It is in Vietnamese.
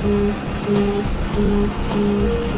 Thank ừ. you.